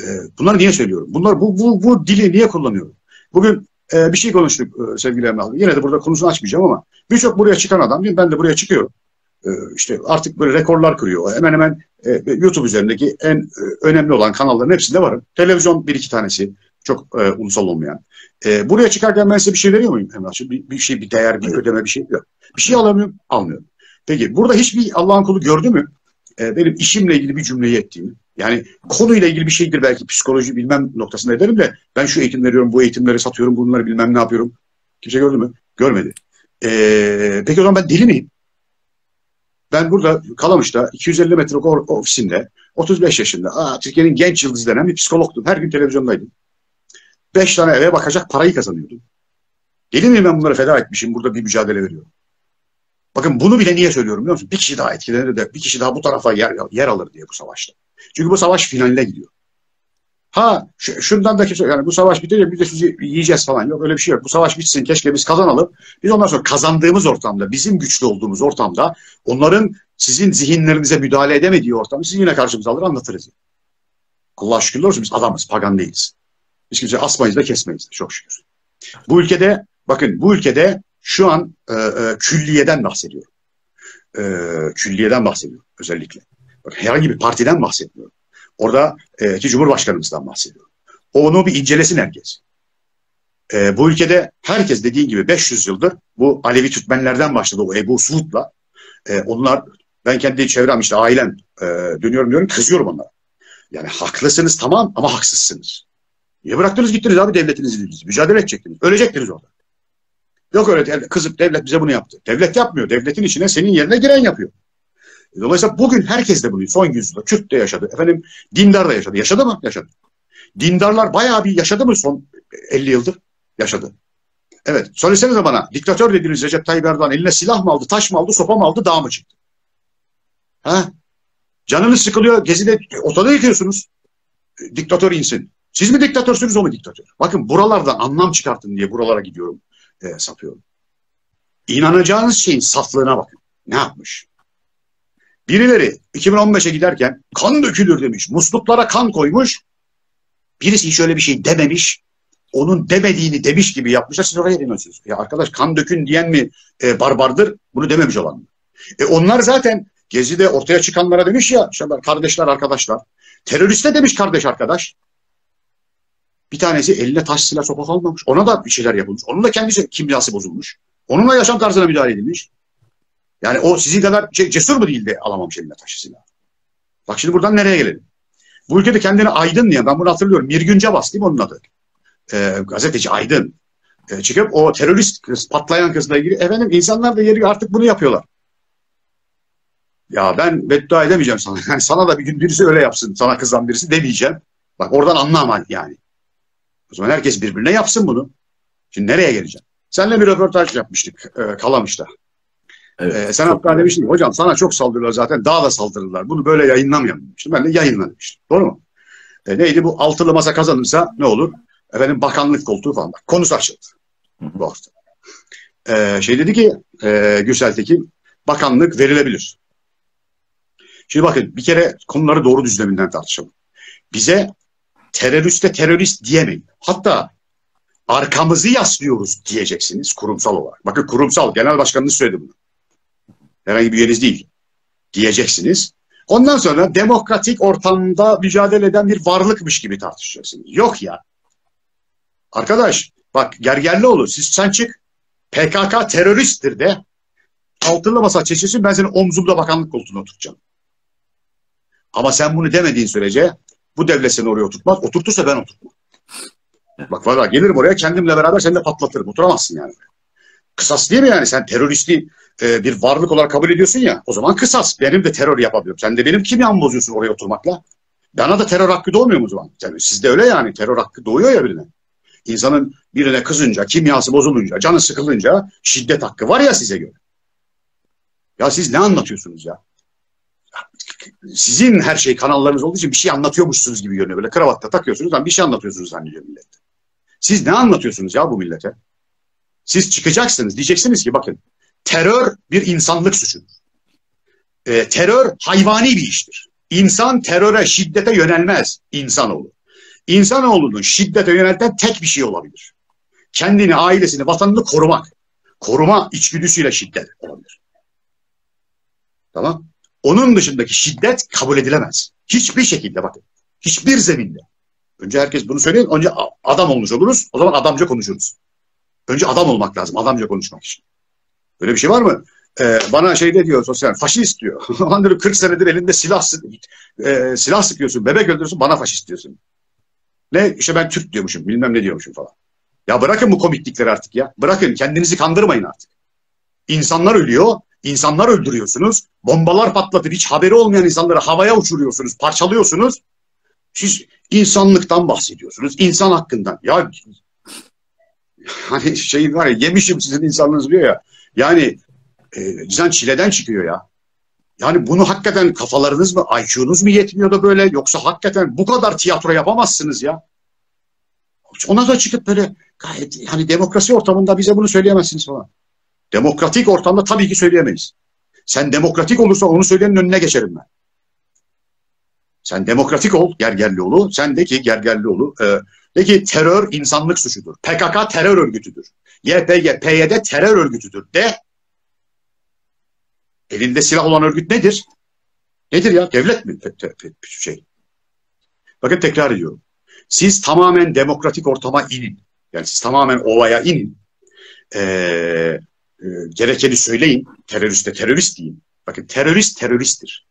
E, bunları niye söylüyorum? Bunlar bu, bu, bu dili niye kullanıyorum? Bugün e, bir şey konuştuk e, sevgili Emrah. Yine de burada konusunu açmayacağım ama birçok buraya çıkan adam, ben de buraya çıkıyorum. E, işte artık böyle rekorlar kırıyor. Hemen hemen e, YouTube üzerindeki en e, önemli olan kanalların hepsinde varım. Televizyon bir iki tanesi. Çok e, ulusal olmayan. E, buraya çıkarken ben size bir şey veriyor muyum Emrah'cığım? Bir, bir şey, bir değer, bir ödeme, bir şey yok. Bir şey alamıyorum, almıyorum. Peki burada hiçbir Allah'ın kulu gördü mü? E, benim işimle ilgili bir cümleyi ettiğimi. Yani konuyla ilgili bir şeydir belki psikoloji bilmem noktasında ederim de ben şu eğitim veriyorum, bu eğitimleri satıyorum, bunları bilmem ne yapıyorum. Kimse gördü mü? Görmedi. E, peki o zaman ben deli miyim? Ben burada Kalamış'ta 250 metre ofisinde 35 yaşında aa, Türkiye'nin genç yıldızı denen bir psikologtum. Her gün televizyondaydım. 5 tane eve bakacak parayı kazanıyordum. Deli miyim ben bunları feda etmişim burada bir mücadele veriyorum. Bakın bunu bile niye söylüyorum biliyor musun? Bir kişi daha etkilenir de bir kişi daha bu tarafa yer, yer alır diye bu savaşta. Çünkü bu savaş finaline gidiyor. Ha şundan da kimse yani bu savaş bitince biz de sizi yiyeceğiz falan yok öyle bir şey yok. Bu savaş bitsin keşke biz kazanalım. Biz ondan sonra kazandığımız ortamda bizim güçlü olduğumuz ortamda onların sizin zihinlerinize müdahale edemediği ortamda sizi yine karşımıza alır anlatırız. Allah şükürler olsun biz adamız pagan değiliz. Biz kimse asmayız da kesmeyiz de, çok şükür. Bu ülkede bakın bu ülkede şu an e, e, külliyeden bahsediyorum. E, külliyeden bahsediyorum özellikle. Herhangi bir partiden bahsetmiyorum. Orada e, Cumhurbaşkanımızdan bahsediyorum. Onu bir incelesin herkes. E, bu ülkede herkes dediğin gibi 500 yıldır bu Alevi Türkmenlerden başladı o Ebu Suud'la. E, onlar ben kendi çevrem işte ailem e, dönüyorum diyorum kızıyorum onlara. Yani haklısınız tamam ama haksızsınız. Niye bıraktınız gittiniz abi devletinizi Mücadele edecektiniz. Ölecektiniz orada. Yok öyle devlet, kızıp devlet bize bunu yaptı. Devlet yapmıyor. Devletin içine senin yerine giren yapıyor. Dolayısıyla bugün herkes de bunu son yüzyılda Kürt de yaşadı. Efendim dindar da yaşadı. Yaşadı mı? Yaşadı. Dindarlar bayağı bir yaşadı mı son 50 yıldır? Yaşadı. Evet. Söylesenize bana diktatör dediğiniz Recep Tayyip Erdoğan eline silah mı aldı, taş mı aldı, sopa mı aldı, dağ mı çıktı? Ha? Canınız sıkılıyor, gezide ortada yıkıyorsunuz. Diktatör insin. Siz mi diktatörsünüz o mu diktatör? Bakın buralardan anlam çıkartın diye buralara gidiyorum, e, sapıyorum. İnanacağınız şeyin saflığına bakın. Ne yapmış? Birileri 2015'e giderken kan dökülür demiş. Musluklara kan koymuş. Birisi hiç öyle bir şey dememiş. Onun demediğini demiş gibi yapmışlar. Siz oraya demiyorsunuz. Ya arkadaş kan dökün diyen mi e, barbardır? Bunu dememiş olan mı? E onlar zaten Gezi'de ortaya çıkanlara demiş ya kardeşler arkadaşlar. Teröriste demiş kardeş arkadaş. Bir tanesi eline taş silah sopa almamış. Ona da bir şeyler yapılmış. Onun da kendisi kimyası bozulmuş. Onunla yaşam tarzına müdahale edilmiş. Yani o sizin kadar şey, cesur mu değildi alamamış eline taşı silah. Bak şimdi buradan nereye gelelim? Bu ülkede kendini aydın diye ben bunu hatırlıyorum. Mirgün Cevas değil mi onun adı? Ee, gazeteci aydın. Ee, çıkıp o terörist kız, patlayan kızla ilgili efendim insanlar da yeri artık bunu yapıyorlar. Ya ben beddua edemeyeceğim sana. Yani sana da bir gün birisi öyle yapsın. Sana kızan birisi demeyeceğim. Bak oradan anlama yani. O zaman herkes birbirine yapsın bunu. Şimdi nereye geleceğim? Seninle bir röportaj yapmıştık e, Kalamış'ta. Evet, ee, sen hatta demiştin hocam sana çok saldırırlar zaten daha da saldırırlar. Bunu böyle yayınlamayalım demiştim. Ben de yayınla demiştim. Doğru mu? E, neydi bu altılı masa kazanırsa ne olur? Efendim bakanlık koltuğu falan. Bak, konusu açıldı. Bu hafta. Ee, şey dedi ki e, Gürsel Tekin bakanlık verilebilir. Şimdi bakın bir kere konuları doğru düzleminden tartışalım. Bize teröriste terörist diyemeyin. Hatta arkamızı yaslıyoruz diyeceksiniz kurumsal olarak. Bakın kurumsal genel başkanınız söyledi bunu. Herhangi bir üyeniz değil. Diyeceksiniz. Ondan sonra demokratik ortamda mücadele eden bir varlıkmış gibi tartışacaksınız. Yok ya. Arkadaş bak Gergerlioğlu siz sen çık. PKK teröristtir de altılı masa çeşitsin ben senin omzumda bakanlık koltuğuna oturacağım. Ama sen bunu demediğin sürece bu devlet seni oraya oturtmaz. Oturtursa ben oturtmam. Bak valla gelirim oraya kendimle beraber seni de patlatırım. Oturamazsın yani. Kısas değil mi yani? Sen teröristi e, bir varlık olarak kabul ediyorsun ya. O zaman kısas. Benim de terör yapabiliyorum. Sen de benim kimyamı bozuyorsun oraya oturmakla. Bana da terör hakkı doğmuyor mu o zaman? Yani sizde öyle yani. Terör hakkı doğuyor ya birine. İnsanın birine kızınca, kimyası bozulunca, canı sıkılınca şiddet hakkı var ya size göre. Ya siz ne anlatıyorsunuz ya? Sizin her şey kanallarınız olduğu için bir şey anlatıyormuşsunuz gibi görünüyor. Böyle kravatta takıyorsunuz ama bir şey anlatıyorsunuz zannediyor millet. Siz ne anlatıyorsunuz ya bu millete? Siz çıkacaksınız. Diyeceksiniz ki bakın terör bir insanlık suçudur. E, terör hayvani bir iştir. İnsan teröre, şiddete yönelmez insanoğlu. İnsanoğlunun şiddete yönelten tek bir şey olabilir. Kendini, ailesini, vatanını korumak. Koruma içgüdüsüyle şiddet olabilir. Tamam. Onun dışındaki şiddet kabul edilemez. Hiçbir şekilde bakın. Hiçbir zeminde. Önce herkes bunu söyleyin. Önce adam olmuş oluruz. O zaman adamca konuşuruz. Önce adam olmak lazım. Adamca konuşmak için. Böyle bir şey var mı? Ee, bana şey de diyor sosyal faşist diyor. Diyor 40 senedir elinde silah e, silah sıkıyorsun, bebek öldürüyorsun, bana faşist diyorsun. Ne? İşte ben Türk diyormuşum, bilmem ne diyormuşum falan. Ya bırakın bu komiklikleri artık ya. Bırakın kendinizi kandırmayın artık. İnsanlar ölüyor, insanlar öldürüyorsunuz. Bombalar patlatıp hiç haberi olmayan insanları havaya uçuruyorsunuz, parçalıyorsunuz. Siz insanlıktan bahsediyorsunuz, insan hakkından. Ya hani şey var ya yemişim sizin insanlığınız diyor ya. Yani e, insan çileden çıkıyor ya. Yani bunu hakikaten kafalarınız mı, IQ'nuz mu yetmiyor da böyle yoksa hakikaten bu kadar tiyatro yapamazsınız ya. Ona da çıkıp böyle gayet hani demokrasi ortamında bize bunu söyleyemezsiniz falan. Demokratik ortamda tabii ki söyleyemeyiz. Sen demokratik olursa onu söyleyenin önüne geçerim ben. Sen demokratik ol Gergerlioğlu. Sen de ki Gergerlioğlu e, de ki terör insanlık suçudur. PKK terör örgütüdür. YPG, PYD terör örgütüdür de elinde silah olan örgüt nedir? Nedir ya? Devlet mi? Şey. Bakın tekrar ediyorum. Siz tamamen demokratik ortama inin. Yani siz tamamen ovaya inin. Ee, e, gerekeni söyleyin. Teröriste terörist deyin. Bakın terörist teröristtir.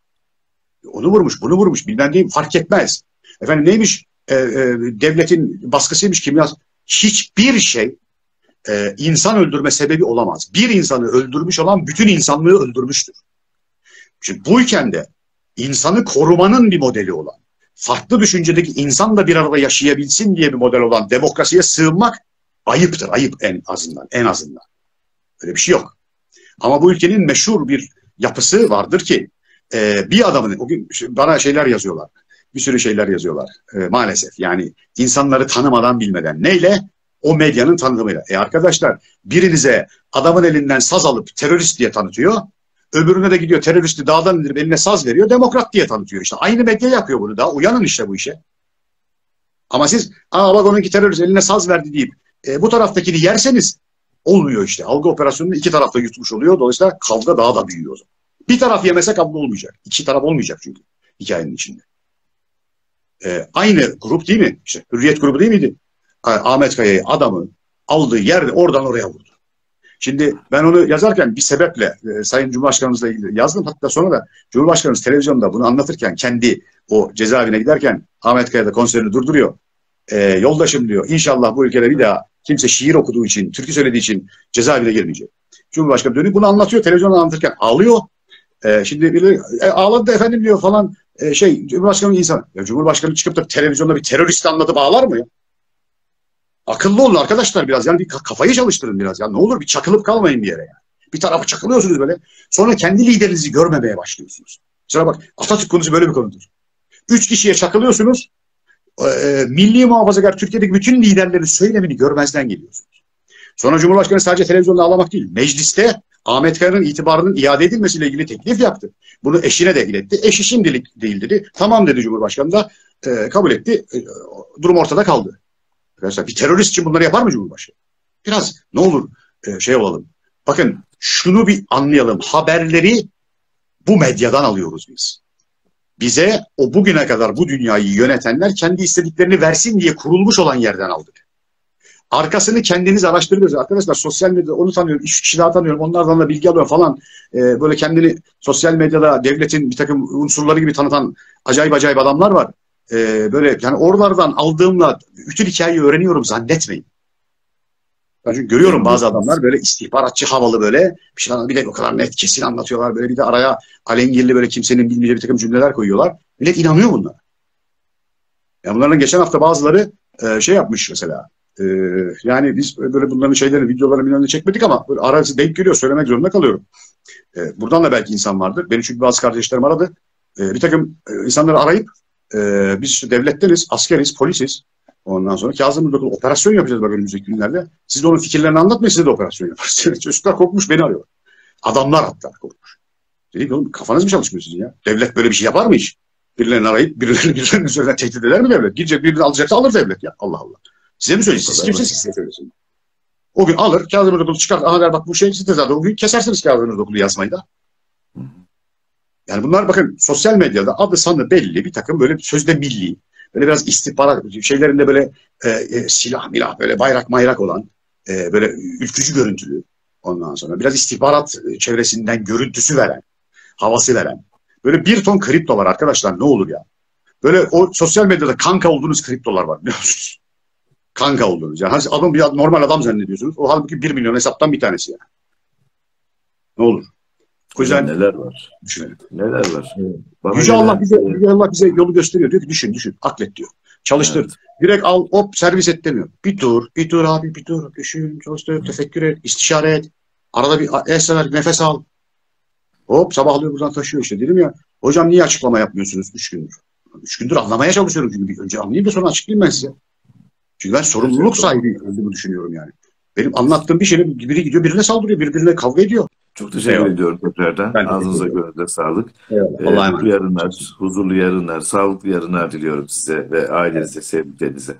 Onu vurmuş, bunu vurmuş, bilmem neyim fark etmez. Efendim neymiş? Ee, e, devletin baskısıymış, kimya. Hiçbir şey e, insan öldürme sebebi olamaz. Bir insanı öldürmüş olan bütün insanlığı öldürmüştür. Şimdi buyken de insanı korumanın bir modeli olan, farklı düşüncedeki insan da bir arada yaşayabilsin diye bir model olan demokrasiye sığınmak ayıptır. Ayıp en azından. En azından. Öyle bir şey yok. Ama bu ülkenin meşhur bir yapısı vardır ki e, bir adamın, o bana şeyler yazıyorlar. Bir sürü şeyler yazıyorlar e, maalesef. Yani insanları tanımadan bilmeden. Neyle? O medyanın tanıtımıyla. E arkadaşlar birinize adamın elinden saz alıp terörist diye tanıtıyor. Öbürüne de gidiyor teröristi dağdan indirip eline saz veriyor. Demokrat diye tanıtıyor işte. Aynı medya yapıyor bunu da. Uyanın işte bu işe. Ama siz aa bak onunki terörist eline saz verdi deyip e, bu taraftakini yerseniz olmuyor işte. Algı operasyonunu iki tarafta yutmuş oluyor. Dolayısıyla kavga daha da büyüyor. Bir taraf yemese kavga olmayacak. İki taraf olmayacak çünkü hikayenin içinde. E, aynı grup değil mi? İşte Hürriyet grubu değil miydi? Ahmet Kaya'yı adamı aldığı yerde oradan oraya vurdu. Şimdi ben onu yazarken bir sebeple e, Sayın Cumhurbaşkanımızla ilgili yazdım. Hatta sonra da Cumhurbaşkanımız televizyonda bunu anlatırken kendi o cezaevine giderken Ahmet Kaya da konserini durduruyor. E, yoldaşım diyor inşallah bu ülkede bir daha kimse şiir okuduğu için, türkü söylediği için cezaevine girmeyecek. Cumhurbaşkanı dönüp bunu anlatıyor. Televizyonda anlatırken ağlıyor. E, şimdi biri e, ağladı da efendim diyor falan e, şey Cumhurbaşkanı insan. Ya Cumhurbaşkanı çıkıp da televizyonda bir terörist anlatıp ağlar mı ya? Akıllı olun arkadaşlar biraz. Yani bir kafayı çalıştırın biraz. Ya ne olur bir çakılıp kalmayın bir yere yani. Bir tarafı çakılıyorsunuz böyle. Sonra kendi liderinizi görmemeye başlıyorsunuz. Sonra bak Atatürk konusu böyle bir konudur. Üç kişiye çakılıyorsunuz. e, milli muhafazakar Türkiye'deki bütün liderlerin söylemini görmezden geliyorsunuz. Sonra Cumhurbaşkanı sadece televizyonda ağlamak değil, mecliste Ahmet Kaya'nın itibarının iade edilmesiyle ilgili teklif yaptı. Bunu eşine de iletti. Eşi şimdilik değil dedi. Tamam dedi Cumhurbaşkanı da e, kabul etti. E, durum ortada kaldı. Arkadaşlar bir terörist için bunları yapar mı Cumhurbaşkanı? Biraz ne olur e, şey olalım. Bakın şunu bir anlayalım. Haberleri bu medyadan alıyoruz biz. Bize o bugüne kadar bu dünyayı yönetenler kendi istediklerini versin diye kurulmuş olan yerden aldık. Arkasını kendiniz araştırıyoruz. Arkadaşlar sosyal medyada onu tanıyorum, üç kişi daha tanıyorum, onlardan da bilgi alıyorum falan. Ee, böyle kendini sosyal medyada devletin bir takım unsurları gibi tanıtan acayip acayip adamlar var. Ee, böyle yani oralardan aldığımla bütün hikayeyi öğreniyorum zannetmeyin. Ben çünkü görüyorum bazı adamlar böyle istihbaratçı havalı böyle bir şey bir de o kadar net kesin anlatıyorlar böyle bir de araya alengirli böyle kimsenin bilmeyeceği bir takım cümleler koyuyorlar. Millet inanıyor bunlara. Yani bunların geçen hafta bazıları e, şey yapmış mesela. E, yani biz böyle bunların şeyleri videolarını bilmem çekmedik ama böyle arası denk geliyor söylemek zorunda kalıyorum. E, buradan da belki insan vardır. Beni çünkü bazı kardeşlerim aradı. E, bir takım e, insanları arayıp e, biz devletteniz, askeriz, polisiz. Ondan sonra Kazım Mırdakoğlu operasyon yapacağız bak önümüzdeki günlerde. Siz de onun fikirlerini anlatmayın size de operasyon yaparız. Çocuklar korkmuş beni arıyor. Adamlar hatta korkmuş. Dedik oğlum kafanız mı çalışmıyor sizin ya? Devlet böyle bir şey yapar mı hiç? Birilerini arayıp birilerini birilerinin üzerinden tehdit eder mi devlet? Gidecek birini alacaksa alır devlet ya. Allah Allah. Size mi söyleyeceğiz? Siz kimsiniz size söylesin. O gün alır Kazım Mırdakoğlu çıkar. Aha der bak bu şey siz de zaten o gün kesersiniz Kazım Mırdakoğlu yazmayı da. Yani bunlar bakın sosyal medyada adı sanı belli bir takım böyle sözde milli böyle biraz istihbarat şeylerinde böyle e, e, silah milah böyle bayrak mayrak olan e, böyle ülkücü görüntülü ondan sonra biraz istihbarat çevresinden görüntüsü veren havası veren böyle bir ton kripto var arkadaşlar ne olur ya böyle o sosyal medyada kanka olduğunuz kriptolar var biliyor musunuz? Kanka olduğunuz yani adam bir normal adam zannediyorsunuz o halbuki bir milyon hesaptan bir tanesi yani. Ne olur. O yüzden neler var? Düşünelim. Neler var? Bana Yüce Allah bize Yüce Allah bize yolu gösteriyor. Diyor ki düşün düşün. Aklet diyor. Çalıştır. Evet. Direkt al hop servis et demiyor. Bir dur, bir dur abi bir dur. Düşün, çalıştır, tefekkür et, istişare et. Arada bir esneler, nefes al. Hop sabahlıyor buradan taşıyor işte dedim ya. Hocam niye açıklama yapmıyorsunuz üç gündür? Üç gündür anlamaya çalışıyorum çünkü bir önce anlayayım da sonra açıklayayım ben size. Çünkü ben sorumluluk sahibi olduğumu düşünüyorum yani. Benim anlattığım bir şeyle biri gidiyor birine saldırıyor, birbirine kavga ediyor. Çok teşekkür Eyvallah. ediyorum tekrardan. Ben Ağzınıza gönlünüze sağlık. Eyvallah. Ee, mutlu yarınlar, huzurlu yarınlar, sağlıklı yarınlar diliyorum size ve ailenize, sevdiklerinize.